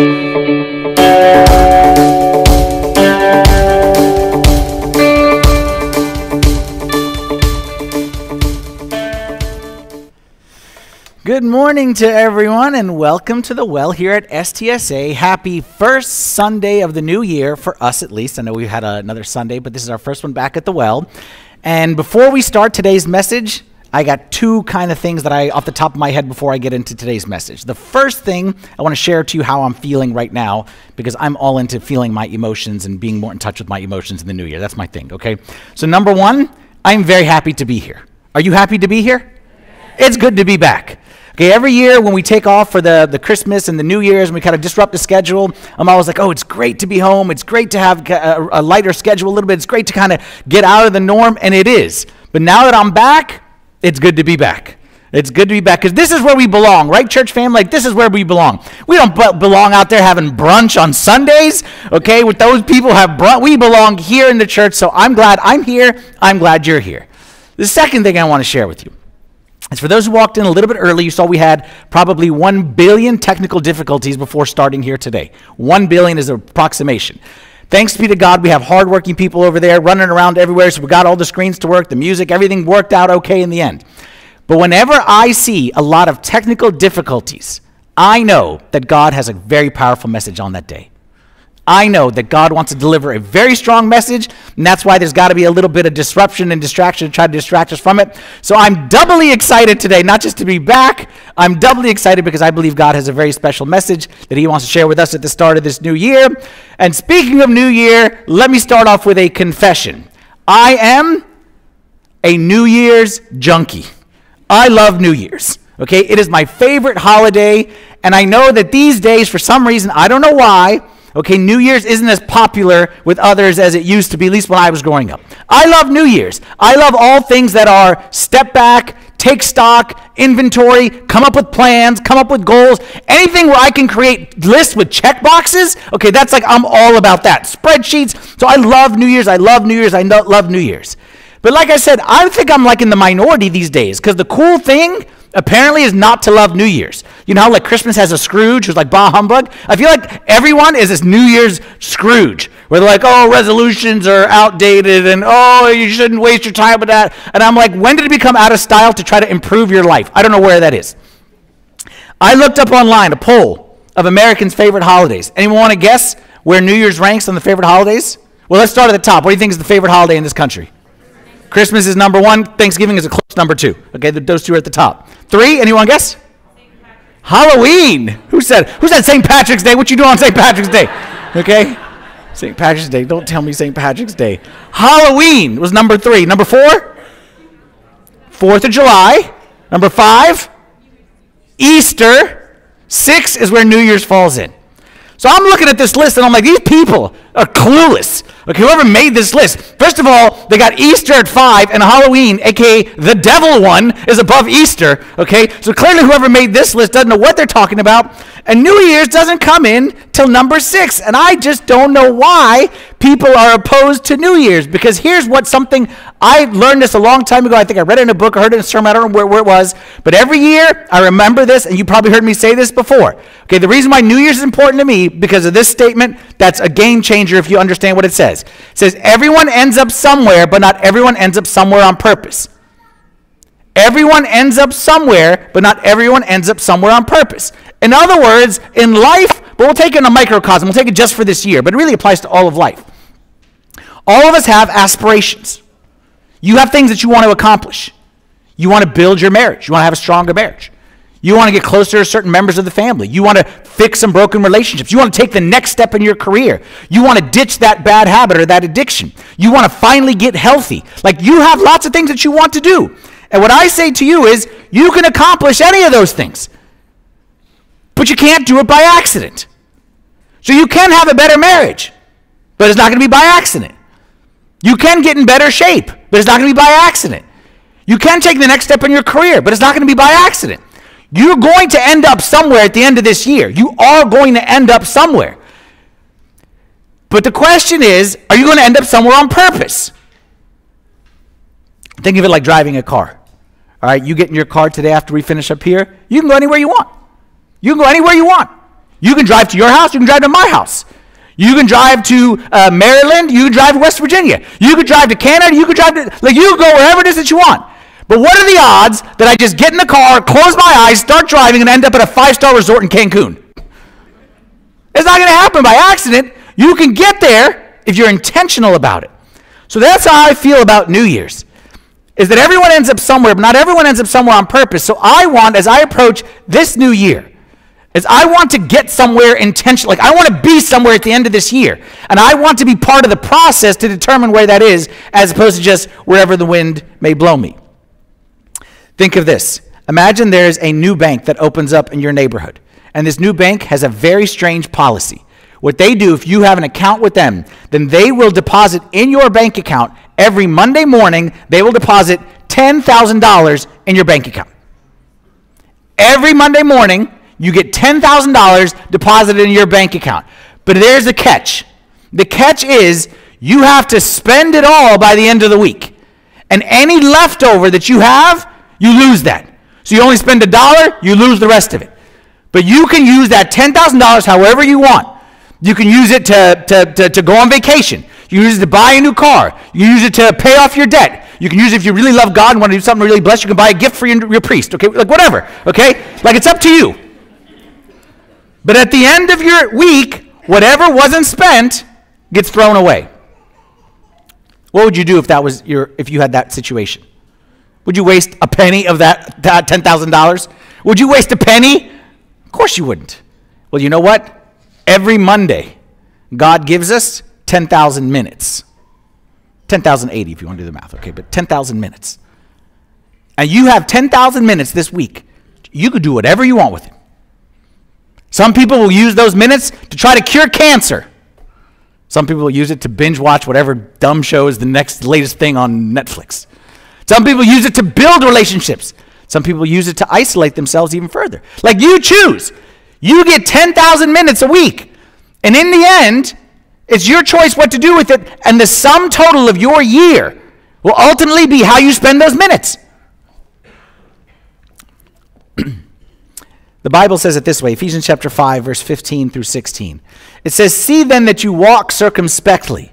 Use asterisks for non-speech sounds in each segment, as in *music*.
Good morning to everyone, and welcome to the well here at STSA. Happy first Sunday of the new year, for us at least. I know we've had another Sunday, but this is our first one back at the well. And before we start today's message, I got two kind of things that I, off the top of my head, before I get into today's message. The first thing, I want to share to you how I'm feeling right now, because I'm all into feeling my emotions and being more in touch with my emotions in the new year. That's my thing, okay? So, number one, I'm very happy to be here. Are you happy to be here? It's good to be back. Okay, every year when we take off for the, the Christmas and the New Year's and we kind of disrupt the schedule, I'm always like, oh, it's great to be home. It's great to have a, a lighter schedule a little bit. It's great to kind of get out of the norm, and it is. But now that I'm back, it's good to be back. It's good to be back because this is where we belong, right, church family? Like, this is where we belong. We don't be- belong out there having brunch on Sundays, okay, with those people have brunch. We belong here in the church, so I'm glad I'm here. I'm glad you're here. The second thing I want to share with you is for those who walked in a little bit early, you saw we had probably 1 billion technical difficulties before starting here today. 1 billion is an approximation. Thanks be to God, we have hardworking people over there running around everywhere, so we got all the screens to work, the music, everything worked out okay in the end. But whenever I see a lot of technical difficulties, I know that God has a very powerful message on that day. I know that God wants to deliver a very strong message, and that's why there's got to be a little bit of disruption and distraction to try to distract us from it. So I'm doubly excited today, not just to be back, I'm doubly excited because I believe God has a very special message that He wants to share with us at the start of this new year. And speaking of new year, let me start off with a confession. I am a New Year's junkie. I love New Year's. Okay, it is my favorite holiday, and I know that these days, for some reason, I don't know why, Okay, New Year's isn't as popular with others as it used to be, at least when I was growing up. I love New Year's. I love all things that are step back, take stock, inventory, come up with plans, come up with goals, anything where I can create lists with check boxes. Okay, that's like I'm all about that. Spreadsheets. So I love New Year's. I love New Year's. I love New Year's. But like I said, I think I'm like in the minority these days because the cool thing apparently is not to love New Year's. You know how like Christmas has a Scrooge who's like bah humbug? I feel like everyone is this New Year's Scrooge where they're like, oh, resolutions are outdated and oh, you shouldn't waste your time with that. And I'm like, when did it become out of style to try to improve your life? I don't know where that is. I looked up online a poll of Americans' favorite holidays. Anyone want to guess where New Year's ranks on the favorite holidays? Well, let's start at the top. What do you think is the favorite holiday in this country? Christmas is number one. Thanksgiving is a close number two. Okay, those two are at the top. Three, anyone guess? Halloween. Who said? Who said St. Patrick's Day? What you doing on St. Patrick's Day? Okay, St. Patrick's Day. Don't tell me St. Patrick's Day. Halloween was number three. Number four, Fourth of July. Number five, Easter. Six is where New Year's falls in. So I'm looking at this list and I'm like, these people are clueless. Okay, whoever made this list. First of all, they got Easter at five and Halloween, aka the devil one, is above Easter. Okay, so clearly whoever made this list doesn't know what they're talking about. And New Year's doesn't come in till number six. And I just don't know why people are opposed to New Year's. Because here's what something I learned this a long time ago. I think I read it in a book or heard it in a sermon. I don't know where, where it was. But every year, I remember this, and you probably heard me say this before. Okay, the reason why New Year's is important to me because of this statement, that's a game changer if you understand what it says. It says, Everyone ends up somewhere, but not everyone ends up somewhere on purpose. Everyone ends up somewhere, but not everyone ends up somewhere on purpose. In other words, in life, but we'll take it in a microcosm, we'll take it just for this year, but it really applies to all of life. All of us have aspirations. You have things that you want to accomplish. You want to build your marriage, you want to have a stronger marriage. You want to get closer to certain members of the family. You want to fix some broken relationships. You want to take the next step in your career. You want to ditch that bad habit or that addiction. You want to finally get healthy. Like you have lots of things that you want to do. And what I say to you is you can accomplish any of those things, but you can't do it by accident. So you can have a better marriage, but it's not going to be by accident. You can get in better shape, but it's not going to be by accident. You can take the next step in your career, but it's not going to be by accident. You're going to end up somewhere at the end of this year. You are going to end up somewhere. But the question is are you going to end up somewhere on purpose? Think of it like driving a car. All right, you get in your car today after we finish up here, you can go anywhere you want. You can go anywhere you want. You can drive to your house, you can drive to my house. You can drive to uh, Maryland, you can drive to West Virginia. You can drive to Canada, you can drive to, like, you can go wherever it is that you want. But what are the odds that I just get in the car, close my eyes, start driving, and end up at a five star resort in Cancun? It's not going to happen by accident. You can get there if you're intentional about it. So that's how I feel about New Year's. Is that everyone ends up somewhere, but not everyone ends up somewhere on purpose. So I want, as I approach this new year, is I want to get somewhere intentional. Like I want to be somewhere at the end of this year. And I want to be part of the process to determine where that is, as opposed to just wherever the wind may blow me. Think of this. Imagine there's a new bank that opens up in your neighborhood. And this new bank has a very strange policy. What they do, if you have an account with them, then they will deposit in your bank account every Monday morning, they will deposit $10,000 in your bank account. Every Monday morning, you get $10,000 deposited in your bank account. But there's a catch. The catch is you have to spend it all by the end of the week. And any leftover that you have, you lose that. So you only spend a dollar, you lose the rest of it. But you can use that $10,000 however you want. You can use it to, to, to, to, go on vacation. You use it to buy a new car. You use it to pay off your debt. You can use it if you really love God and want to do something really blessed. You can buy a gift for your, your priest, okay? Like whatever, okay? Like it's up to you. But at the end of your week, whatever wasn't spent gets thrown away. What would you do if that was your if you had that situation? Would you waste a penny of that, that $10,000? Would you waste a penny? Of course you wouldn't. Well, you know what? Every Monday, God gives us 10,000 minutes. 10,080 if you want to do the math, okay, but 10,000 minutes. And you have 10,000 minutes this week. You could do whatever you want with it. Some people will use those minutes to try to cure cancer. Some people will use it to binge watch whatever dumb show is the next latest thing on Netflix. Some people use it to build relationships. Some people use it to isolate themselves even further. Like you choose. You get 10,000 minutes a week. And in the end, it's your choice what to do with it. And the sum total of your year will ultimately be how you spend those minutes. *clears throat* the Bible says it this way Ephesians chapter 5, verse 15 through 16. It says, See then that you walk circumspectly,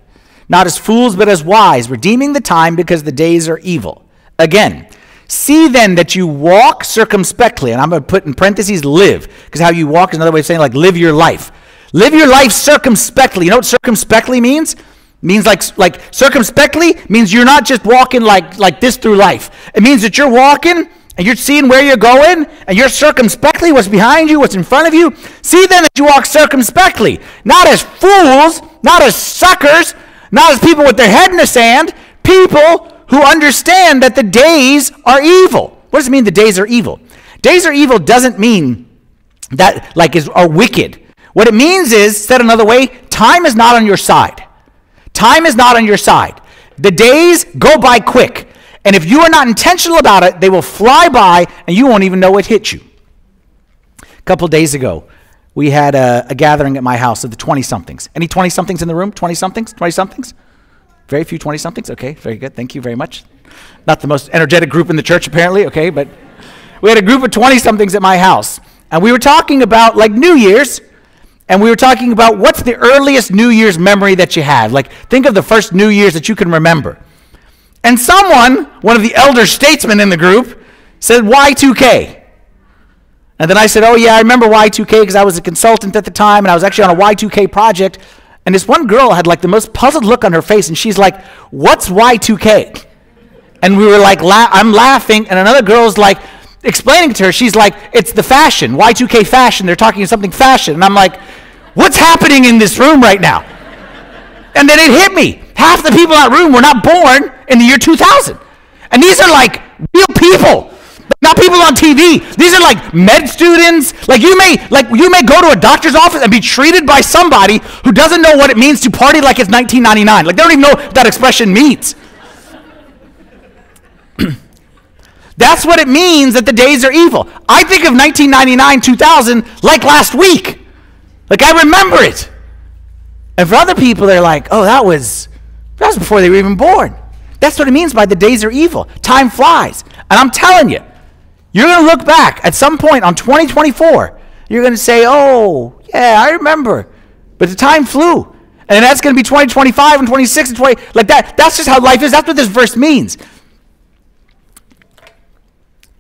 not as fools, but as wise, redeeming the time because the days are evil. Again, See then that you walk circumspectly, and I'm going to put in parentheses live, because how you walk is another way of saying like live your life. Live your life circumspectly. You know what circumspectly means? Means like like circumspectly means you're not just walking like like this through life. It means that you're walking and you're seeing where you're going and you're circumspectly what's behind you, what's in front of you. See then that you walk circumspectly, not as fools, not as suckers, not as people with their head in the sand, people who understand that the days are evil. What does it mean the days are evil? Days are evil doesn't mean that like is are wicked. What it means is, said another way, time is not on your side. Time is not on your side. The days go by quick. And if you are not intentional about it, they will fly by and you won't even know it hit you. A couple days ago, we had a, a gathering at my house of the 20 somethings. Any 20 somethings in the room? 20 somethings? 20 somethings? Very few 20 somethings? Okay, very good. Thank you very much. Not the most energetic group in the church, apparently, okay, but we had a group of 20 somethings at my house. And we were talking about like New Year's, and we were talking about what's the earliest New Year's memory that you have. Like, think of the first New Year's that you can remember. And someone, one of the elder statesmen in the group, said Y2K. And then I said, Oh, yeah, I remember Y2K because I was a consultant at the time and I was actually on a Y2K project. And this one girl had like the most puzzled look on her face, and she's like, What's Y2K? And we were like, la- I'm laughing, and another girl's like, explaining to her, she's like, It's the fashion, Y2K fashion. They're talking something fashion. And I'm like, What's happening in this room right now? And then it hit me. Half the people in that room were not born in the year 2000. And these are like real people not people on TV. These are like med students. Like you may like you may go to a doctor's office and be treated by somebody who doesn't know what it means to party like it's 1999. Like they don't even know what that expression means. *clears throat* That's what it means that the days are evil. I think of 1999, 2000 like last week. Like I remember it. And for other people, they're like, oh, that was that was before they were even born. That's what it means by the days are evil. Time flies. And I'm telling you, you're going to look back at some point on 2024. You're going to say, oh, Yeah, I remember. But the time flew. And that's going to be 2025 and 26 and 20. Like that. That's just how life is. That's what this verse means.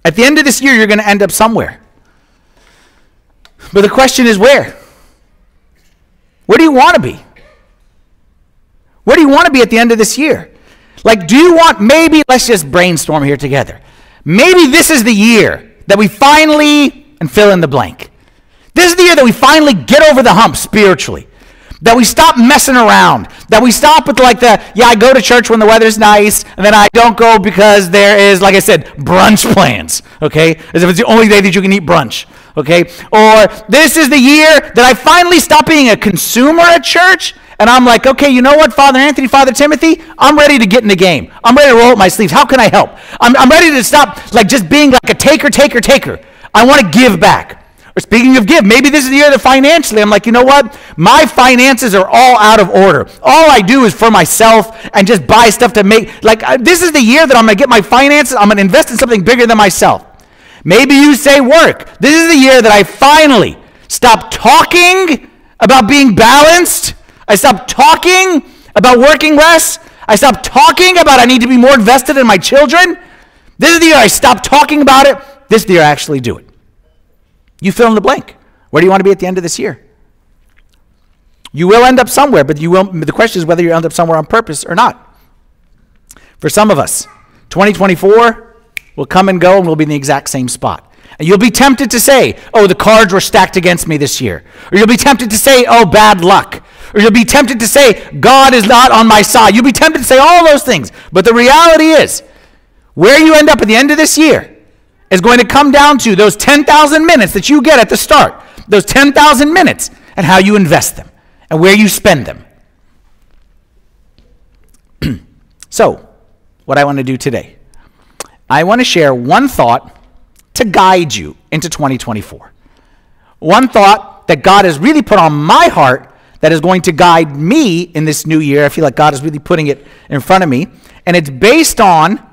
At the end of this year, you're going to end up somewhere. But the question is where? Where do you want to be? Where do you want to be at the end of this year? Like, do you want, maybe, let's just brainstorm here together. Maybe this is the year that we finally, and fill in the blank. This is the year that we finally get over the hump spiritually. That we stop messing around. That we stop with like the, yeah, I go to church when the weather's nice, and then I don't go because there is, like I said, brunch plans. Okay? As if it's the only day that you can eat brunch. Okay? Or this is the year that I finally stop being a consumer at church and I'm like, okay, you know what, Father Anthony, Father Timothy, I'm ready to get in the game. I'm ready to roll up my sleeves. How can I help? I'm, I'm ready to stop like just being like a taker, taker, taker. I want to give back. Or speaking of give, maybe this is the year that financially I'm like, you know what? My finances are all out of order. All I do is for myself and just buy stuff to make, like, uh, this is the year that I'm going to get my finances, I'm going to invest in something bigger than myself. Maybe you say work. This is the year that I finally stop talking about being balanced I stopped talking about working less. I stopped talking about I need to be more invested in my children. This is the year I stopped talking about it. This is the year I actually do it. You fill in the blank. Where do you want to be at the end of this year? You will end up somewhere, but you will, the question is whether you end up somewhere on purpose or not. For some of us, 2024 will come and go and we'll be in the exact same spot. And you'll be tempted to say, oh, the cards were stacked against me this year. Or you'll be tempted to say, oh, bad luck. Or you'll be tempted to say, God is not on my side. You'll be tempted to say all those things. But the reality is, where you end up at the end of this year is going to come down to those 10,000 minutes that you get at the start. Those 10,000 minutes and how you invest them and where you spend them. *clears throat* so, what I want to do today, I want to share one thought to guide you into 2024. One thought that God has really put on my heart that is going to guide me in this new year. I feel like God is really putting it in front of me. And it's based on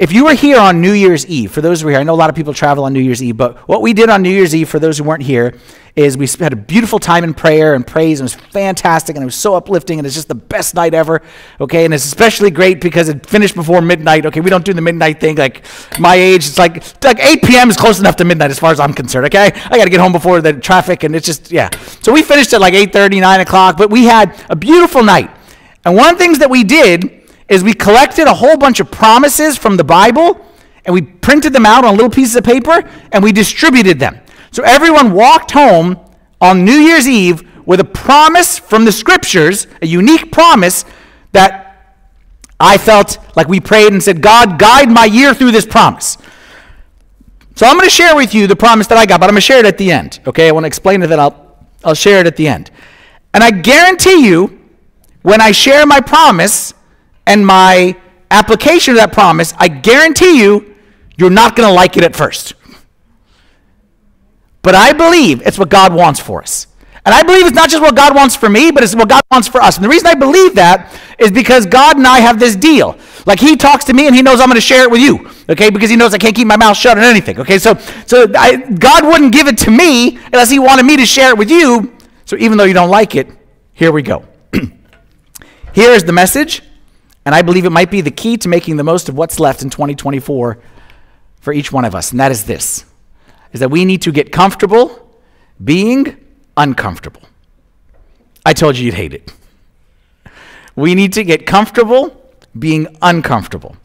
if you were here on New Year's Eve, for those who were here, I know a lot of people travel on New Year's Eve, but what we did on New Year's Eve, for those who weren't here, is we had a beautiful time in prayer and praise, and it was fantastic, and it was so uplifting, and it's just the best night ever, okay? And it's especially great because it finished before midnight, okay? We don't do the midnight thing. Like, my age, it's like, like 8 p.m. is close enough to midnight as far as I'm concerned, okay? I got to get home before the traffic, and it's just, yeah. So we finished at like 8.30, 9 o'clock, but we had a beautiful night. And one of the things that we did is we collected a whole bunch of promises from the Bible and we printed them out on little pieces of paper and we distributed them. So everyone walked home on New Year's Eve with a promise from the scriptures, a unique promise that I felt like we prayed and said, God, guide my year through this promise. So I'm going to share with you the promise that I got, but I'm going to share it at the end. Okay? I want to explain it, then I'll, I'll share it at the end. And I guarantee you, when I share my promise, and my application of that promise, I guarantee you, you're not going to like it at first. But I believe it's what God wants for us. And I believe it's not just what God wants for me, but it's what God wants for us. And the reason I believe that is because God and I have this deal. Like He talks to me and He knows I'm going to share it with you, okay? Because He knows I can't keep my mouth shut on anything, okay? So, so I, God wouldn't give it to me unless He wanted me to share it with you. So even though you don't like it, here we go. *clears throat* here is the message. And I believe it might be the key to making the most of what's left in 2024 for each one of us. And that is this is that we need to get comfortable being uncomfortable. I told you you'd hate it. We need to get comfortable being uncomfortable.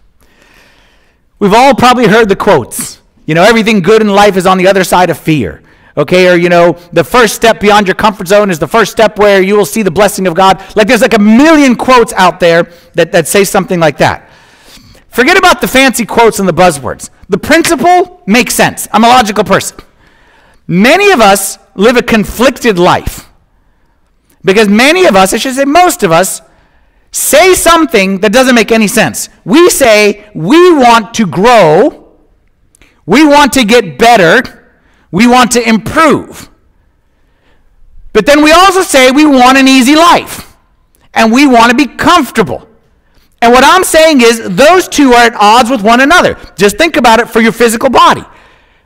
We've all probably heard the quotes. You know, everything good in life is on the other side of fear okay or you know the first step beyond your comfort zone is the first step where you will see the blessing of god. Like there's like a million quotes out there that, that say something like that. Forget about the fancy quotes and the buzzwords. The principle makes sense. I'm a logical person. Many of us live a conflicted life because many of us i should say most of us say something that doesn't make any sense. We say we want to grow. We want to get better we want to improve. But then we also say we want an easy life and we want to be comfortable. And what I'm saying is those two are at odds with one another. Just think about it for your physical body.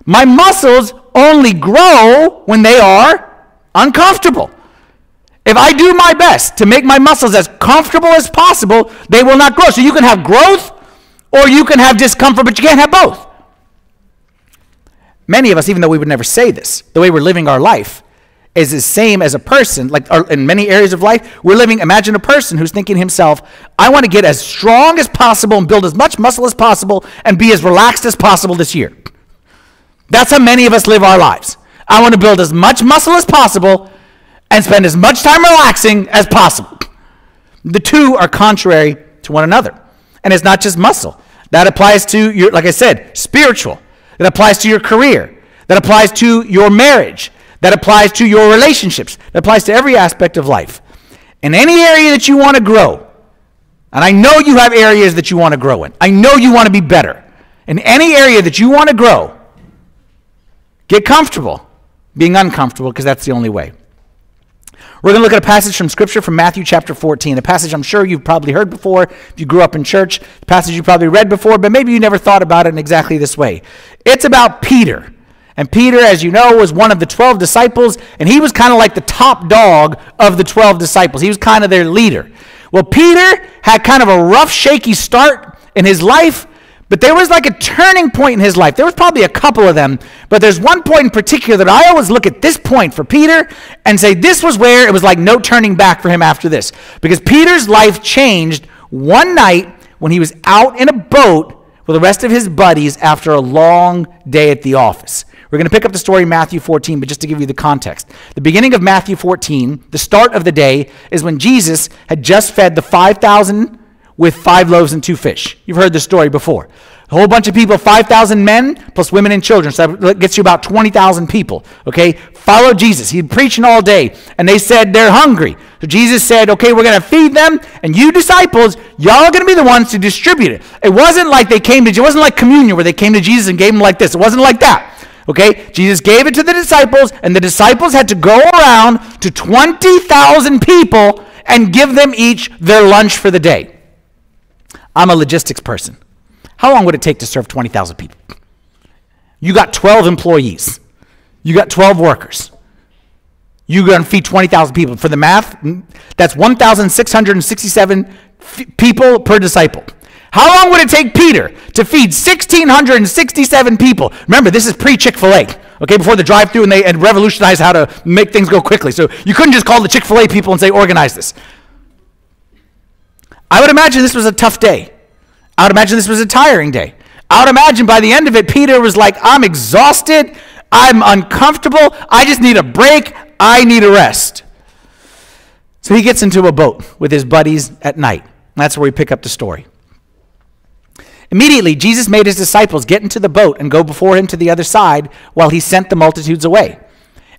My muscles only grow when they are uncomfortable. If I do my best to make my muscles as comfortable as possible, they will not grow. So you can have growth or you can have discomfort, but you can't have both. Many of us, even though we would never say this, the way we're living our life is the same as a person, like in many areas of life, we're living, imagine a person who's thinking himself, I want to get as strong as possible and build as much muscle as possible and be as relaxed as possible this year. That's how many of us live our lives. I want to build as much muscle as possible and spend as much time relaxing as possible. The two are contrary to one another. And it's not just muscle. That applies to your, like I said, spiritual. That applies to your career. That applies to your marriage. That applies to your relationships. That applies to every aspect of life. In any area that you want to grow, and I know you have areas that you want to grow in, I know you want to be better. In any area that you want to grow, get comfortable being uncomfortable because that's the only way. We're going to look at a passage from Scripture from Matthew chapter 14, a passage I'm sure you've probably heard before if you grew up in church, a passage you probably read before, but maybe you never thought about it in exactly this way. It's about Peter. And Peter, as you know, was one of the 12 disciples, and he was kind of like the top dog of the 12 disciples. He was kind of their leader. Well, Peter had kind of a rough, shaky start in his life, but there was like a turning point in his life. There was probably a couple of them, but there's one point in particular that I always look at this point for Peter and say this was where it was like no turning back for him after this. Because Peter's life changed one night when he was out in a boat with the rest of his buddies after a long day at the office. We're going to pick up the story in Matthew 14, but just to give you the context. The beginning of Matthew 14, the start of the day, is when Jesus had just fed the 5,000 with five loaves and two fish. You've heard this story before. A whole bunch of people, 5,000 men plus women and children. So that gets you about 20,000 people. Okay? Follow Jesus. He's preaching all day. And they said they're hungry. So Jesus said, okay, we're going to feed them. And you disciples, y'all are going to be the ones to distribute it. It wasn't like they came to, it wasn't like communion where they came to Jesus and gave him like this. It wasn't like that. Okay? Jesus gave it to the disciples, and the disciples had to go around to 20,000 people and give them each their lunch for the day. I'm a logistics person. How long would it take to serve 20,000 people? You got 12 employees. You got 12 workers. You're going to feed 20,000 people. For the math, mm, that's 1,667 f- people per disciple. How long would it take Peter to feed 1,667 people? Remember, this is pre Chick fil A, okay, before the drive through and they and revolutionized how to make things go quickly. So you couldn't just call the Chick fil A people and say, organize this. I would imagine this was a tough day. I would imagine this was a tiring day. I would imagine by the end of it, Peter was like, I'm exhausted. I'm uncomfortable. I just need a break. I need a rest. So he gets into a boat with his buddies at night. That's where we pick up the story. Immediately, Jesus made his disciples get into the boat and go before him to the other side while he sent the multitudes away.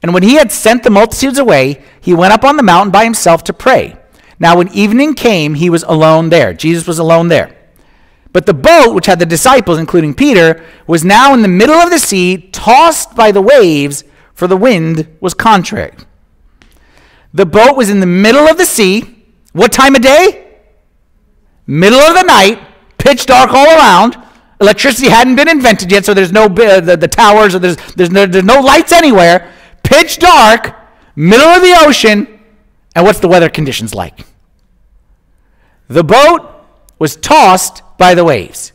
And when he had sent the multitudes away, he went up on the mountain by himself to pray. Now, when evening came, he was alone there. Jesus was alone there. But the boat, which had the disciples, including Peter, was now in the middle of the sea, tossed by the waves, for the wind was contrary. The boat was in the middle of the sea. What time of day? Middle of the night, pitch dark all around. Electricity hadn't been invented yet, so there's no uh, the, the, towers, or there's, there's, no, there's no lights anywhere. Pitch dark, middle of the ocean, and what's the weather conditions like? The boat was tossed by the waves.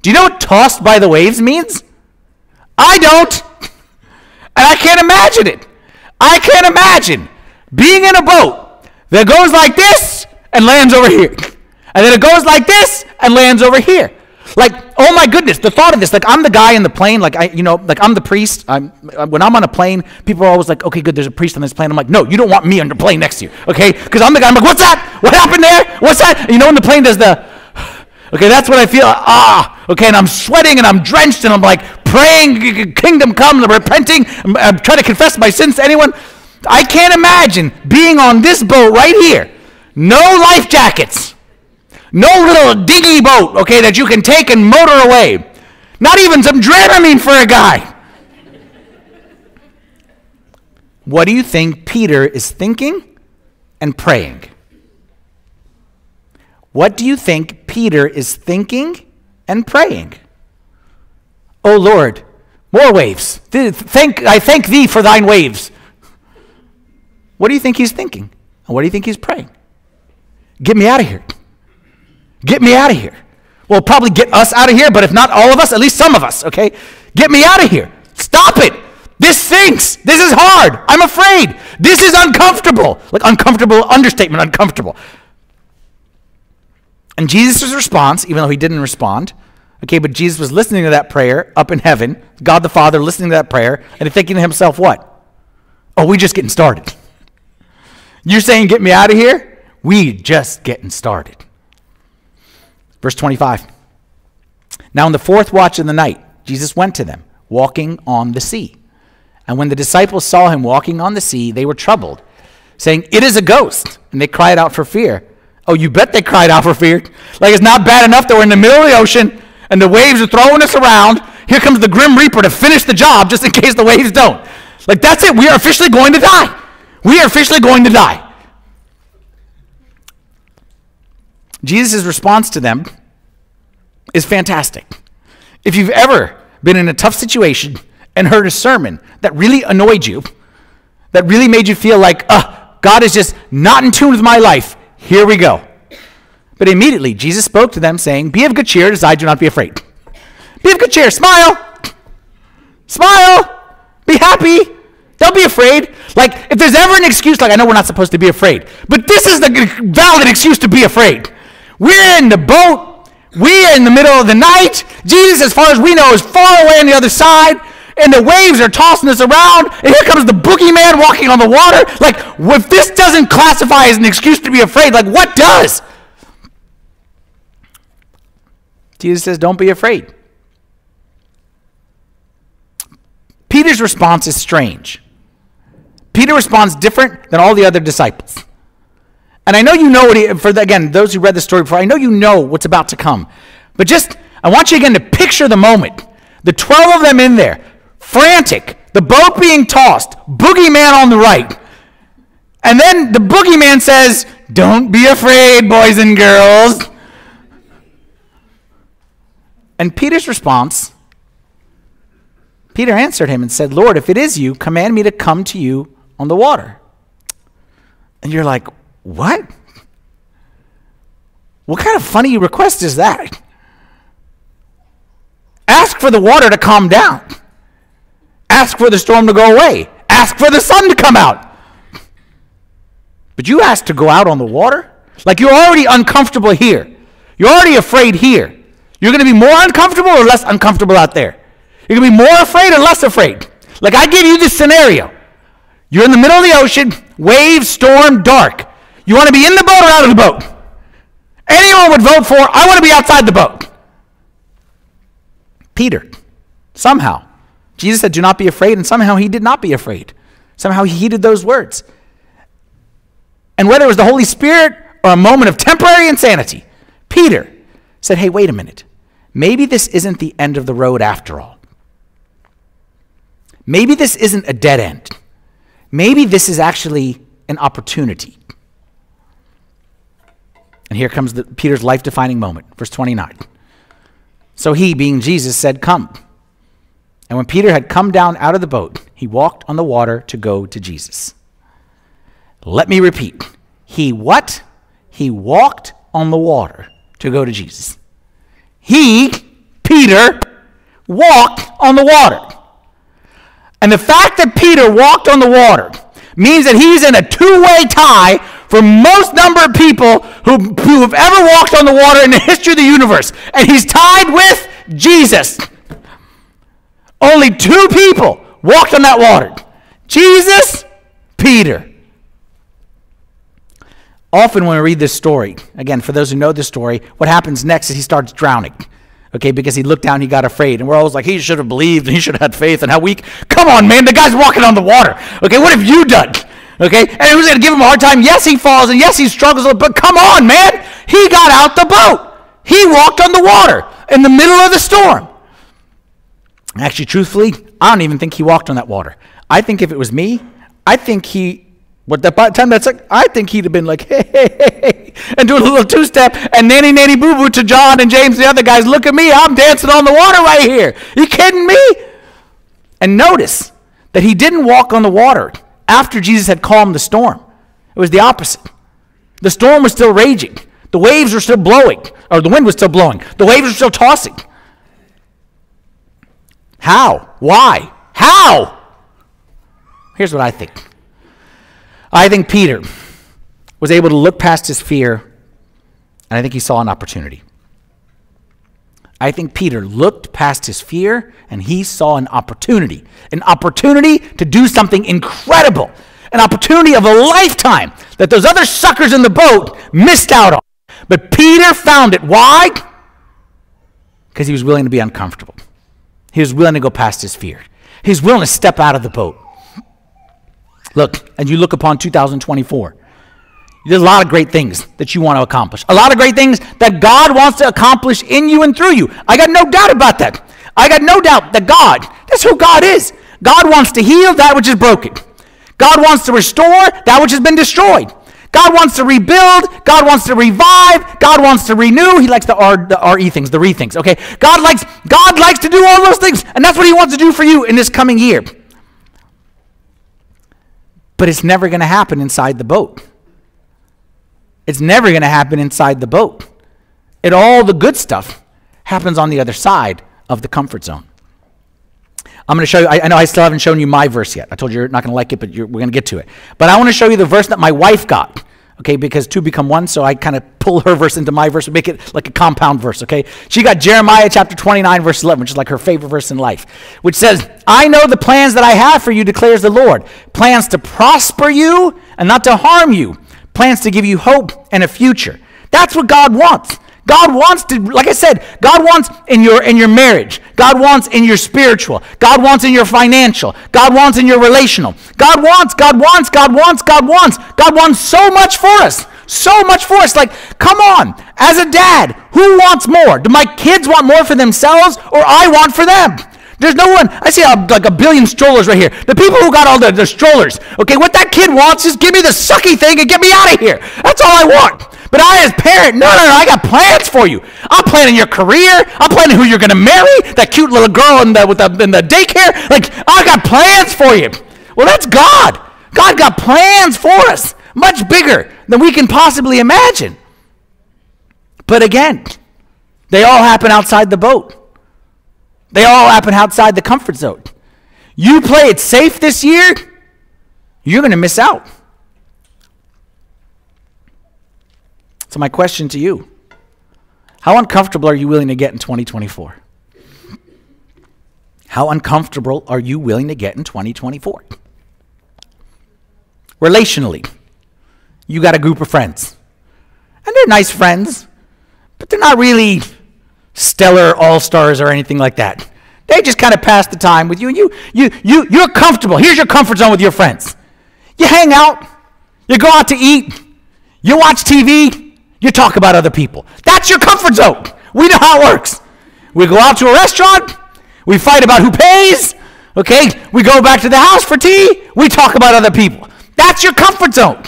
Do you know what tossed by the waves means? I don't. And I can't imagine it. I can't imagine being in a boat that goes like this and lands over here. And then it goes like this and lands over here. Like, oh my goodness, the thought of this. Like, I'm the guy in the plane. Like, I, you know, like I'm the priest. I'm, when I'm on a plane, people are always like, okay, good, there's a priest on this plane. I'm like, no, you don't want me on the plane next to you, okay? Because I'm the guy. I'm like, what's that? What happened there? What's that? You know, when the plane does the, *sighs* okay, that's what I feel. Ah, okay, and I'm sweating and I'm drenched and I'm like praying, kingdom come, repenting. I'm, I'm trying to confess my sins to anyone. I can't imagine being on this boat right here. No life jackets. No little dinghy boat, okay, that you can take and motor away. Not even some Dramamine for a guy. What do you think Peter is thinking and praying? What do you think Peter is thinking and praying? Oh Lord, more waves. Thank, I thank thee for thine waves. what do you think he's thinking? And what do you think he's praying? Get me out of here. Get me out of here. Well, probably get us out of here, but if not all of us, at least some of us, okay? Get me out of here. Stop it. This stinks. This is hard. I'm afraid. This is uncomfortable. Like uncomfortable, understatement, uncomfortable. And Jesus' response, even though he didn't respond, okay, but Jesus was listening to that prayer up in heaven, God the Father listening to that prayer, and thinking to himself, what? Oh, we just getting started. *laughs* You're saying, get me out of here? We just getting started. Verse 25. Now, in the fourth watch of the night, Jesus went to them, walking on the sea. And when the disciples saw him walking on the sea, they were troubled, saying, It is a ghost. And they cried out for fear. Oh, you bet they cried out for fear. Like it's not bad enough that we're in the middle of the ocean and the waves are throwing us around. Here comes the Grim Reaper to finish the job just in case the waves don't. Like that's it. We are officially going to die. We are officially going to die. Jesus' response to them is fantastic. If you've ever been in a tough situation and heard a sermon that really annoyed you, that really made you feel like, uh, God is just not in tune with my life, here we go. But immediately Jesus spoke to them, saying, Be of good cheer, as I do not be afraid. Be of good cheer, smile, smile, be happy, don't be afraid. Like, if there's ever an excuse, like, I know we're not supposed to be afraid, but this is the valid excuse to be afraid. We're in the boat, we're in the middle of the night. Jesus, as far as we know, is far away on the other side and the waves are tossing us around, and here comes the boogeyman walking on the water. Like, if this doesn't classify as an excuse to be afraid, like, what does? Jesus says, Don't be afraid. Peter's response is strange. Peter responds different than all the other disciples. And I know you know what he, for the, again, those who read the story before, I know you know what's about to come. But just, I want you again to picture the moment. The 12 of them in there, frantic, the boat being tossed, boogeyman on the right. And then the boogeyman says, Don't be afraid, boys and girls. And Peter's response Peter answered him and said, Lord, if it is you, command me to come to you on the water. And you're like, What? What kind of funny request is that? Ask for the water to calm down. Ask for the storm to go away. Ask for the sun to come out. But you ask to go out on the water? Like you're already uncomfortable here. You're already afraid here. You're going to be more uncomfortable or less uncomfortable out there? You're going to be more afraid or less afraid? Like I give you this scenario. You're in the middle of the ocean, waves, storm, dark. You want to be in the boat or out of the boat? Anyone would vote for, I want to be outside the boat. Peter, somehow, Jesus said, Do not be afraid, and somehow he did not be afraid. Somehow he heeded those words. And whether it was the Holy Spirit or a moment of temporary insanity, Peter said, Hey, wait a minute. Maybe this isn't the end of the road after all. Maybe this isn't a dead end. Maybe this is actually an opportunity. And here comes the, Peter's life defining moment, verse 29. So he, being Jesus, said, Come. And when Peter had come down out of the boat, he walked on the water to go to Jesus. Let me repeat. He what? He walked on the water to go to Jesus. He, Peter, walked on the water. And the fact that Peter walked on the water means that he's in a two way tie for most number of people who, who have ever walked on the water in the history of the universe. And he's tied with Jesus. Only two people walked on that water Jesus, Peter. Often, when we read this story, again, for those who know this story, what happens next is he starts drowning. Okay, because he looked down, he got afraid. And we're always like, he should have believed and he should have had faith and how weak. Come on, man, the guy's walking on the water. Okay, what have you done? Okay, and who's going to give him a hard time? Yes, he falls and yes, he struggles, but come on, man. He got out the boat. He walked on the water in the middle of the storm. Actually, truthfully, I don't even think he walked on that water. I think if it was me, I think he, what the time that's like, I think he'd have been like, *laughs* hey, hey, hey, hey, and doing a little two step and nanny nanny boo boo to John and James, the other guys. Look at me, I'm dancing on the water right here. You kidding me? And notice that he didn't walk on the water after Jesus had calmed the storm. It was the opposite. The storm was still raging. The waves were still blowing, or the wind was still blowing. The waves were still tossing. How? Why? How? Here's what I think I think Peter was able to look past his fear, and I think he saw an opportunity. I think Peter looked past his fear and he saw an opportunity, an opportunity to do something incredible, an opportunity of a lifetime that those other suckers in the boat missed out on. But Peter found it. Why? Because he was willing to be uncomfortable. He was willing to go past his fear. He was willing to step out of the boat. Look, and you look upon 2024, there's a lot of great things that you want to accomplish. A lot of great things that God wants to accomplish in you and through you. I got no doubt about that. I got no doubt that God, that's who God is. God wants to heal that which is broken. God wants to restore that which has been destroyed. God wants to rebuild. God wants to revive. God wants to renew. He likes the R, the RE things, the re things. Okay, God likes God likes to do all those things, and that's what He wants to do for you in this coming year. But it's never going to happen inside the boat. It's never going to happen inside the boat. It all the good stuff happens on the other side of the comfort zone. I'm going to show you, I, I, know I still haven't shown you my verse yet. I told you you're not going to like it, but we're going to get to it. But I want to show you the verse that my wife got, okay, because two become one, so I kind of pull her verse into my verse and make it like a compound verse, okay? She got Jeremiah chapter 29, verse 11, which is like her favorite verse in life, which says, I know the plans that I have for you, declares the Lord. Plans to prosper you and not to harm you, plans to give you hope and a future. That's what God wants. God wants to, like I said, God wants in your in your marriage. God wants in your spiritual. God wants in your financial. God wants in your relational. God wants, God wants, God wants, God wants. God wants so much for us. So much for us. Like, come on. As a dad, who wants more? Do my kids want more for themselves or I want for them? There's no one. I see a, like a billion strollers right here. The people who got all the, the strollers. Okay, what that kid wants is give me the sucky thing and get me out of here. That's all I want. But I, as parent, no, no, no, I got plans for you. I'm planning your career. I'm planning who you're going to marry. That cute little girl in the, with the, in the daycare. Like, I got plans for you. Well, that's God. God got plans for us, much bigger than we can possibly imagine. But again, they all happen outside the boat. They all happen outside the comfort zone. You play it safe this year, you're going to miss out. So, my question to you how uncomfortable are you willing to get in 2024? How uncomfortable are you willing to get in 2024? Relationally, you got a group of friends, and they're nice friends, but they're not really stellar all stars or anything like that. They just kind of pass the time with you, and you, you, you, you're comfortable. Here's your comfort zone with your friends. You hang out, you go out to eat, you watch TV, you talk about other people. That's your comfort zone. We know how it works. We go out to a restaurant, we fight about who pays, okay? We go back to the house for tea, we talk about other people. That's your comfort zone.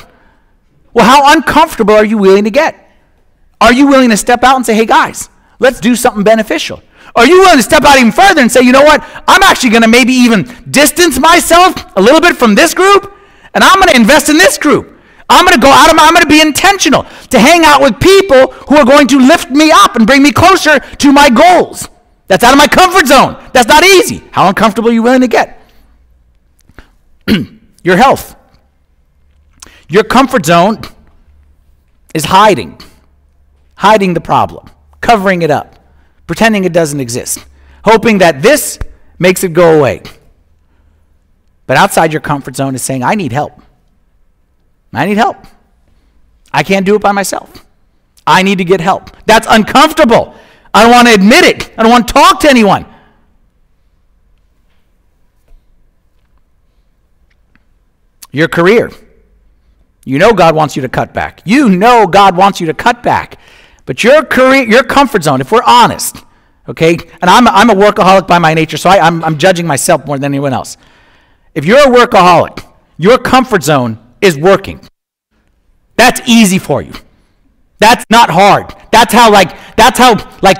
Well, how uncomfortable are you willing to get? Are you willing to step out and say, hey guys, let's do something beneficial? Are you willing to step out even further and say, you know what? I'm actually going to maybe even distance myself a little bit from this group, and I'm going to invest in this group. I'm going to go out of my, I'm going to be intentional to hang out with people who are going to lift me up and bring me closer to my goals. That's out of my comfort zone. That's not easy. How uncomfortable are you willing to get? *clears throat* Your health. Your comfort zone is hiding, hiding the problem, covering it up, pretending it doesn't exist, hoping that this makes it go away. But outside your comfort zone is saying, I need help. I need help. I can't do it by myself. I need to get help. That's uncomfortable. I don't want to admit it. I don't want to talk to anyone. Your career. You know God wants you to cut back. You know God wants you to cut back. But your career, your comfort zone, if we're honest, okay, and I'm, I'm a workaholic by my nature, so I, I'm, I'm judging myself more than anyone else. If you're a workaholic, your comfort zone is working. That's easy for you. That's not hard. That's how, like, that's how, like,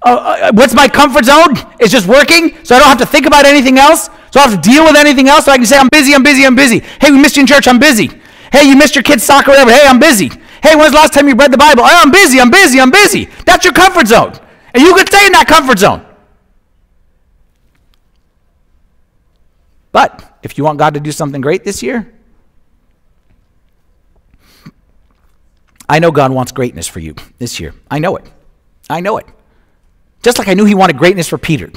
uh, uh, what's my comfort zone? It's just working, so I don't have to think about anything else. So I have to deal with anything else. So I can say, I'm busy, I'm busy, I'm busy. Hey, we missed you in church, I'm busy. Hey, you missed your kid's soccer, whatever. Hey, I'm busy. Hey, when's the last time you read the Bible? Oh, I'm busy, I'm busy, I'm busy. That's your comfort zone. And you could stay in that comfort zone. But if you want God to do something great this year, I know God wants greatness for you this year. I know it. I know it. Just like I knew He wanted greatness for Peter.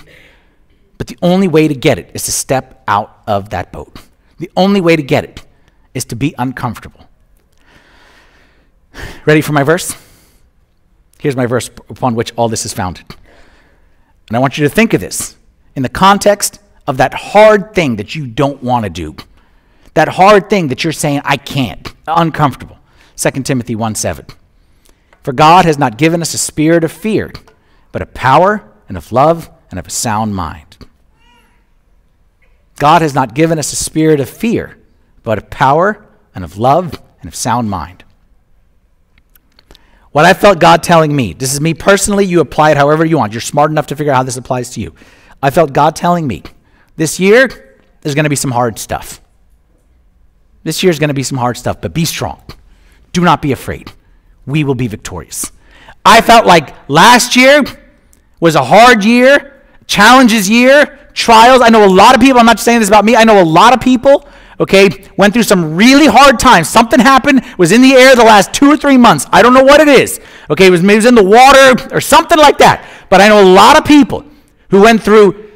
But the only way to get it is to step out of that boat. The only way to get it is to be uncomfortable. Ready for my verse? Here's my verse upon which all this is founded. And I want you to think of this in the context of that hard thing that you don't want to do. That hard thing that you're saying, I can't, uncomfortable. 2 Timothy 1 7. For God has not given us a spirit of fear, but of power and of love and of a sound mind. God has not given us a spirit of fear, but of power and of love and of sound mind. What I felt God telling me, this is me personally, you apply it however you want. You're smart enough to figure out how this applies to you. I felt God telling me, this year, there's going to be some hard stuff. This year is going to be some hard stuff, but be strong. Do not be afraid. We will be victorious. I felt like last year was a hard year, challenges year, trials. I know a lot of people, I'm not saying this about me, I know a lot of people, okay, went through some really hard times. Something happened, was in the air the last two or three months. I don't know what it is. Okay, it was maybe it was in the water or something like that. But I know a lot of people who went through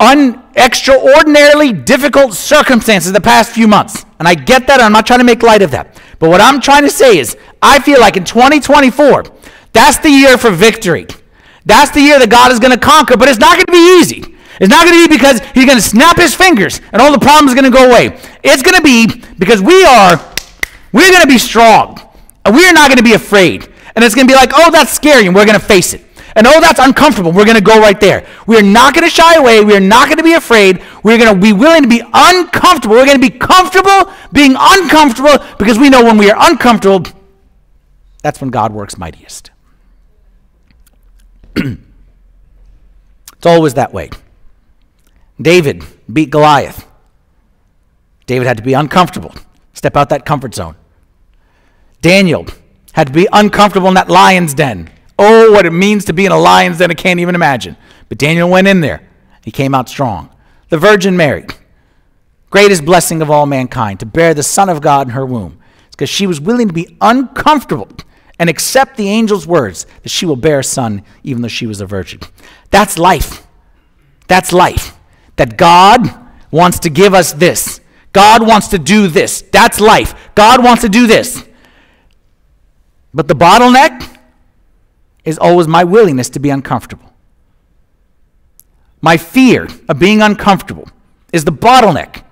un- extraordinarily difficult circumstances the past few months. And I get that, I'm not trying to make light of that. But what I'm trying to say is, I feel like in 2024, that's the year for victory. That's the year that God is going to conquer, but it's not going to be easy. It's not going to be because he's going to snap his fingers and all the problems are going to go away. It's going to be because we are, we're going to be strong. And we are not going to be afraid. And it's going to be like, oh, that's scary, and we're going to face it. And oh, that's uncomfortable. We're going to go right there. We're not going to shy away. We're not going to be afraid. We're going to be willing to be uncomfortable. We're going to be comfortable being uncomfortable because we know when we are uncomfortable, that's when God works mightiest. *clears throat* it's always that way. David beat Goliath. David had to be uncomfortable, step out that comfort zone. Daniel had to be uncomfortable in that lion's den. Oh, what it means to be in a lion's den, I can't even imagine. But Daniel went in there. He came out strong. The Virgin Mary, greatest blessing of all mankind, to bear the Son of God in her womb. It's because she was willing to be uncomfortable and accept the angel's words that she will bear a son even though she was a virgin. That's life. That's life. That God wants to give us this. God wants to do this. That's life. God wants to do this. But the bottleneck is always my willingness to be uncomfortable. My fear of being uncomfortable is the bottleneck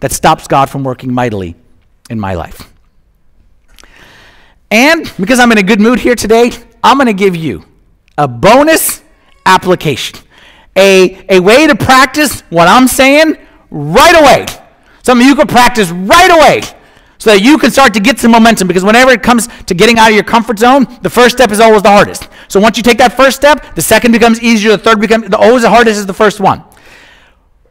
that stops God from working mightily in my life. And because I'm in a good mood here today, I'm going to give you a bonus application, a, a way to practice what I'm saying right away. Some of you could practice right away so that you can start to get some momentum because whenever it comes to getting out of your comfort zone, the first step is always the hardest. So once you take that first step, the second becomes easier, the third becomes the always the hardest is the first one.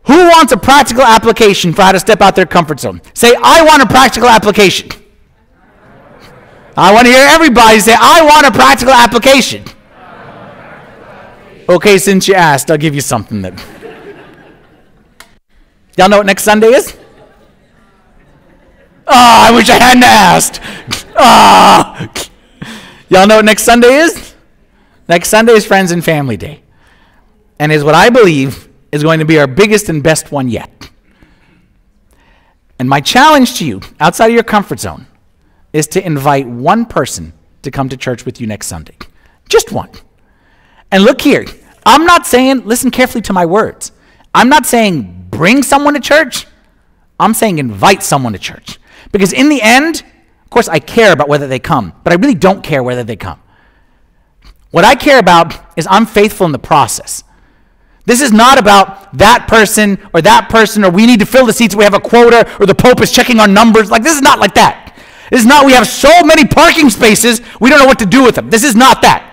Who wants a practical application for how to step out their comfort zone? Say, I want a practical application. I want to hear everybody say, I want a practical application. Okay, since you asked, I'll give you something that. Y'all know what next Sunday is? Oh, I wish I hadn't asked. Ah. Oh. Y'all know what next Sunday is? Next Sunday is Friends and Family Day. And is what I believe is going to be our biggest and best one yet. And my challenge to you, outside of your comfort zone, is to invite one person to come to church with you next Sunday. Just one. And look here, I'm not saying, listen carefully to my words. I'm not saying bring someone to church. I'm saying invite someone to church. Because in the end, of course, I care about whether they come, but I really don't care whether they come. What I care about is I'm faithful in the process. This is not about that person or that person or we need to fill the seats, we have a quota or the Pope is checking our numbers. Like, this is not like that. This is not, we have so many parking spaces, we don't know what to do with them. This is not that.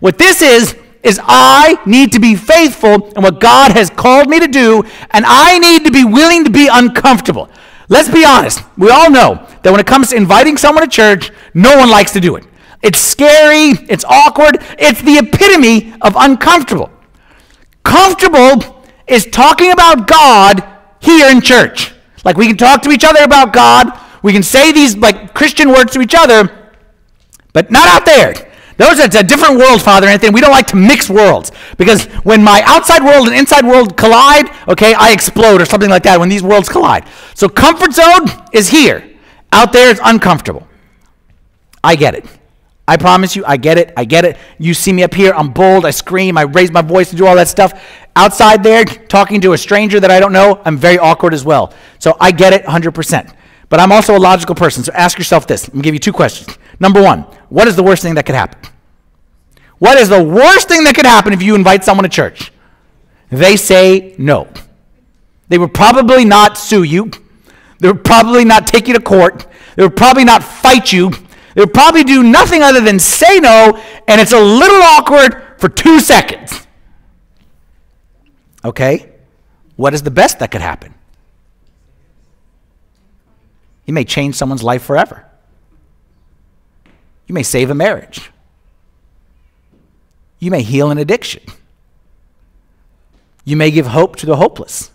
What this is, is I need to be faithful in what God has called me to do, and I need to be willing to be uncomfortable. Let's be honest. We all know that when it comes to inviting someone to church, no one likes to do it. It's scary, it's awkward, it's the epitome of uncomfortable. Comfortable is talking about God here in church. Like we can talk to each other about God, we can say these like Christian words to each other, but not out there. Those are a different world, Father Anthony. We don't like to mix worlds because when my outside world and inside world collide, okay, I explode or something like that when these worlds collide. So comfort zone is here. Out there is uncomfortable. I get it. I promise you, I get it. I get it. You see me up here, I'm bold, I scream, I raise my voice to do all that stuff. Outside there, talking to a stranger that I don't know, I'm very awkward as well. So I get it 100%. But I'm also a logical person. So ask yourself this. I'm going to give you two questions. Number one, what is the worst thing that could happen? What is the worst thing that could happen if you invite someone to church? They say no. They would probably not sue you. They would probably not take you to court. They would probably not fight you. They would probably do nothing other than say no, and it's a little awkward for two seconds. Okay? What is the best that could happen? You may change someone's life forever. You may save a marriage. You may heal an addiction. You may give hope to the hopeless.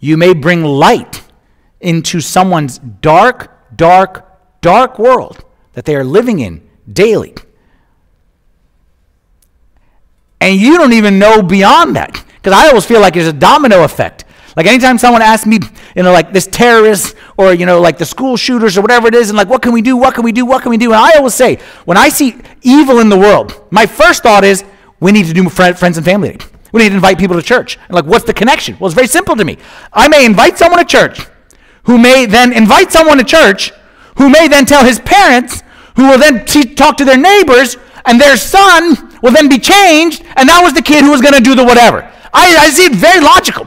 You may bring light into someone's dark, dark, dark world that they are living in daily. And you don't even know beyond that. Because I always feel like there's a domino effect. Like anytime someone asks me, you know, like this terrorist or, you know, like the school shooters or whatever it is, and like, what can we do? What can we do? What can we do? And I always say, when I see evil in the world, my first thought is, we need to do friends and family. We need to invite people to church. And like, what's the connection? Well, it's very simple to me. I may invite someone to church who may then invite someone to church who may then tell his parents, who will then talk to their neighbors, and their son will then be changed, and that was the kid who was going to do the whatever. I, I see it very logical.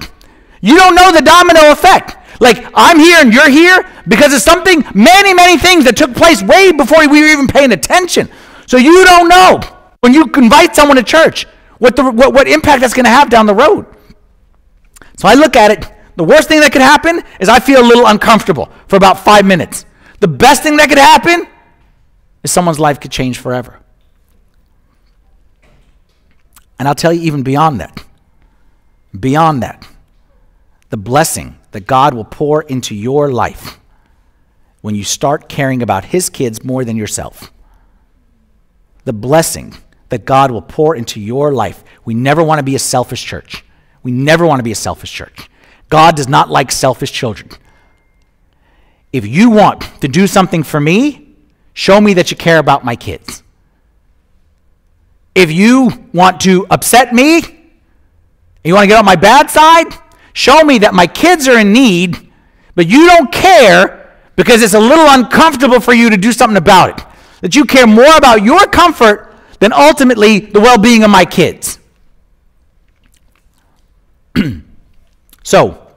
You don't know the domino effect. Like, I'm here and you're here because of something, many, many things that took place way before we were even paying attention. So you don't know when you invite someone to church what, the, what, what impact that's going to have down the road. So I look at it. The worst thing that could happen is I feel a little uncomfortable for about five minutes. The best thing that could happen is someone's life could change forever. And I'll tell you even beyond that. Beyond that the blessing that God will pour into your life when you start caring about His kids more than yourself. The blessing that God will pour into your life. We never want to be a selfish church. We never want to be a selfish church. God does not like selfish children. If you want to do something for me, show me that you care about my kids. If you want to upset me, you want to get on my bad side, Show me that my kids are in need, but you don't care because it's a little uncomfortable for you to do something about it. That you care more about your comfort than ultimately the well being of my kids. *clears throat* so,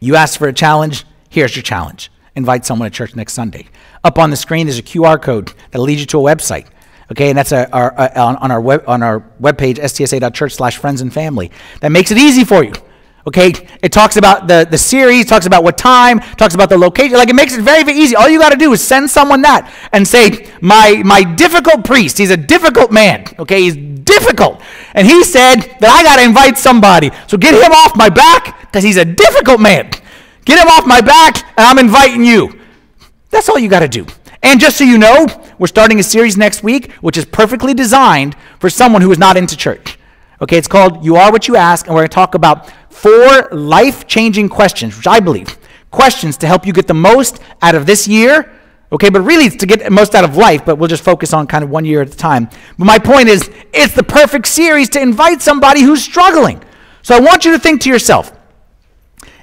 you asked for a challenge. Here's your challenge invite someone to church next Sunday. Up on the screen, there's a QR code that'll lead you to a website. Okay, and that's our, on, on, our web, on our webpage, stsa.church slash friends and family. That makes it easy for you Okay, it talks about the, the series, talks about what time, talks about the location. Like it makes it very, very easy. All you got to do is send someone that and say, my, my difficult priest, he's a difficult man. Okay, he's difficult. And he said that I got to invite somebody. So get him off my back because he's a difficult man. Get him off my back and I'm inviting you. That's all you got to do. And just so you know, we're starting a series next week, which is perfectly designed for someone who is not into church. Okay, it's called You Are What You Ask, and we're going to talk about four life changing questions, which I believe questions to help you get the most out of this year. Okay, but really it's to get most out of life, but we'll just focus on kind of one year at a time. But my point is, it's the perfect series to invite somebody who's struggling. So I want you to think to yourself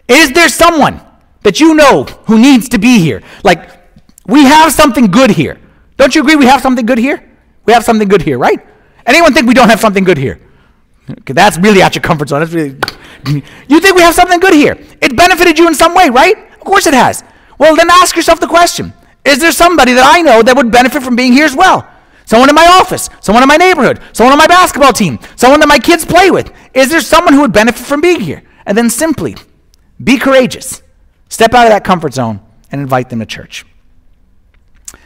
is there someone that you know who needs to be here? Like, we have something good here. Don't you agree we have something good here? We have something good here, right? Anyone think we don't have something good here? Okay, that's really out your comfort zone. That's really. You think we have something good here? It benefited you in some way, right? Of course it has. Well, then ask yourself the question: Is there somebody that I know that would benefit from being here as well? Someone in my office, someone in my neighborhood, someone on my basketball team, someone that my kids play with. Is there someone who would benefit from being here? And then simply be courageous. Step out of that comfort zone and invite them to church. I'm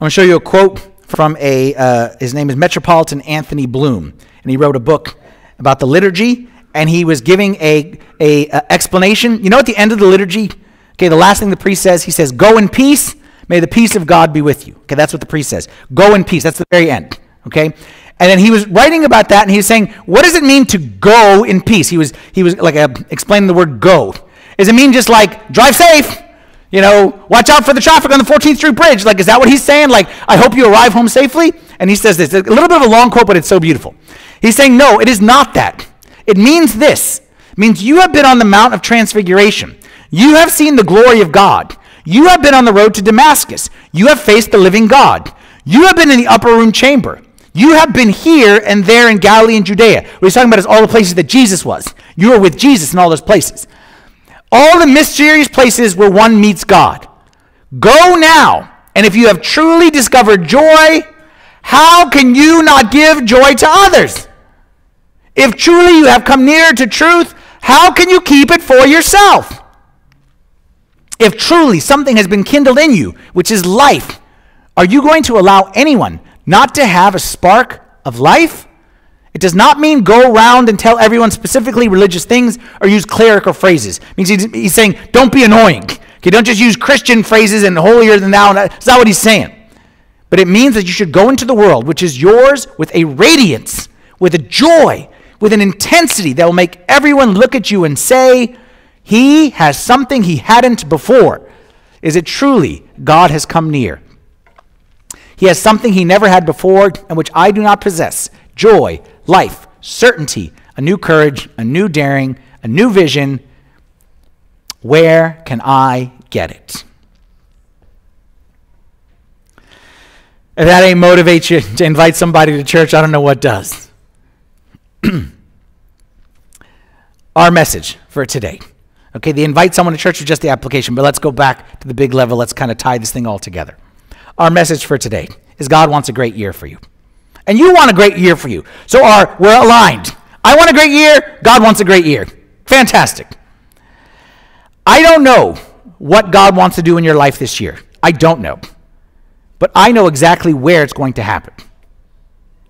going to show you a quote from a, uh, his name is Metropolitan Anthony Bloom, and he wrote a book about the liturgy, and he was giving a, a, a explanation. You know, at the end of the liturgy, okay, the last thing the priest says, he says, "Go in peace. May the peace of God be with you." Okay, that's what the priest says. Go in peace. That's the very end. Okay, and then he was writing about that, and he was saying, "What does it mean to go in peace?" He was he was like uh, explaining the word "go." Does it mean just like drive safe? You know, watch out for the traffic on the 14th Street Bridge. Like, is that what he's saying? Like, I hope you arrive home safely? And he says this. A little bit of a long quote, but it's so beautiful. He's saying, no, it is not that. It means this. It means you have been on the Mount of Transfiguration. You have seen the glory of God. You have been on the road to Damascus. You have faced the living God. You have been in the upper room chamber. You have been here and there in Galilee and Judea. What he's talking about is all the places that Jesus was. You were with Jesus in all those places all the mysterious places where one meets God. Go now, and if you have truly discovered joy, how can you not give joy to others? If truly you have come near to truth, how can you keep it for yourself? If truly something has been kindled in you, which is life, are you going to allow anyone not to have a spark of life? It does not mean go around and tell everyone specifically religious things or use clerical phrases. It means he's, saying, don't be annoying. Okay, don't just use Christian phrases and holier than thou. That's not what he's saying. But it means that you should go into the world, which is yours, with a radiance, with a joy, with an intensity that will make everyone look at you and say, He has something he hadn't before. Is it truly God has come near? He has something he never had before and which I do not possess joy, life, certainty, a new courage, a new daring, a new vision. Where can I get it? If that ain't motivates you to invite somebody to church, I don't know what does. *clears throat* Our message for today. Okay, the invite someone to church is just the application, but let's go back to the big level. Let's kind of tie this thing all together. Our message for today is God wants a great year for you. And you want a great year for you. So are we're aligned. I want a great year, God wants a great year. Fantastic. I don't know what God wants to do in your life this year. I don't know. But I know exactly where it's going to happen.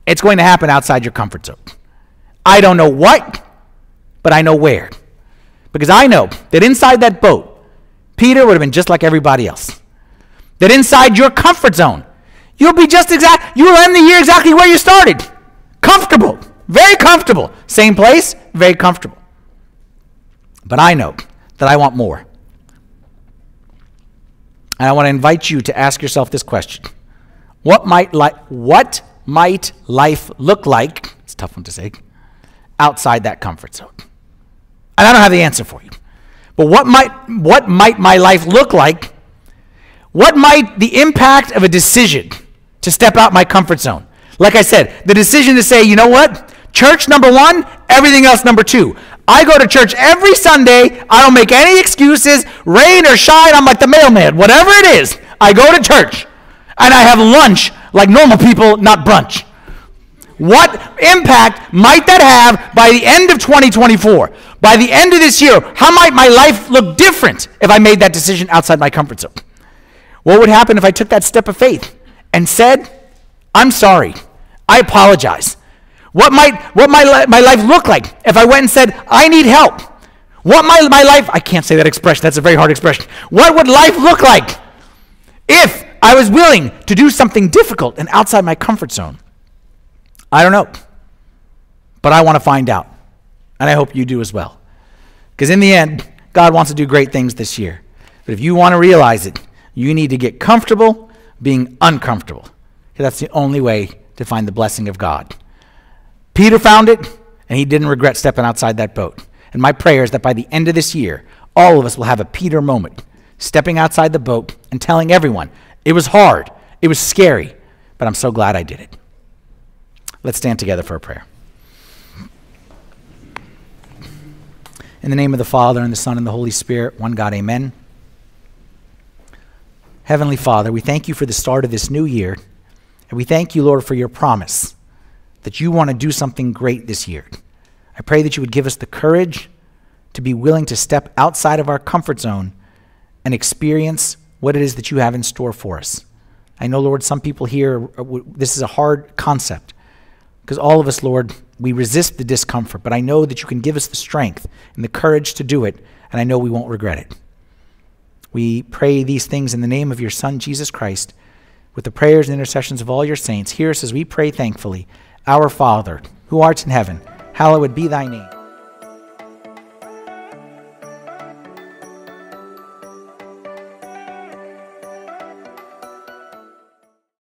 It's going to happen outside your comfort zone. I don't know what, but I know where. Because I know that inside that boat, Peter would have been just like everybody else. That inside your comfort zone, You'll be just exact. You will end the year exactly where you started. Comfortable. Very comfortable. Same place, very comfortable. But I know that I want more. And I want to invite you to ask yourself this question. What might, li- what might life look like? It's a tough one to say. Outside that comfort zone. And I don't have the answer for you. But what might, what might my life look like? What might the impact of a decision to step out my comfort zone. Like I said, the decision to say, you know what? Church number one, everything else number two. I go to church every Sunday. I don't make any excuses, rain or shine. I'm like the mailman. Whatever it is, I go to church and I have lunch like normal people, not brunch. What impact might that have by the end of 2024? By the end of this year, how might my life look different if I made that decision outside my comfort zone? What would happen if I took that step of faith? and said, I'm sorry. I apologize. What might, what might my life look like if I went and said, I need help? What might my life, I can't say that expression, that's a very hard expression. What would life look like if I was willing to do something difficult and outside my comfort zone? I don't know. But I want to find out. And I hope you do as well. Because in the end, God wants to do great things this year. But if you want to realize it, you need to get comfortable being uncomfortable. That's the only way to find the blessing of God. Peter found it, and he didn't regret stepping outside that boat. And my prayer is that by the end of this year, all of us will have a Peter moment, stepping outside the boat and telling everyone, it was hard, it was scary, but I'm so glad I did it. Let's stand together for a prayer. In the name of the Father, and the Son, and the Holy Spirit, one God, amen. Heavenly Father, we thank you for the start of this new year. And we thank you, Lord, for your promise that you want to do something great this year. I pray that you would give us the courage to be willing to step outside of our comfort zone and experience what it is that you have in store for us. I know, Lord, some people here, uh, this is a hard concept because all of us, Lord, we resist the discomfort, but I know that you can give us the strength and the courage to do it, and I know we won't regret it. We pray these things in the name of your Son, Jesus Christ, with the prayers and intercessions of all your saints. Hear us as we pray thankfully Our Father, who art in heaven, hallowed be thy name.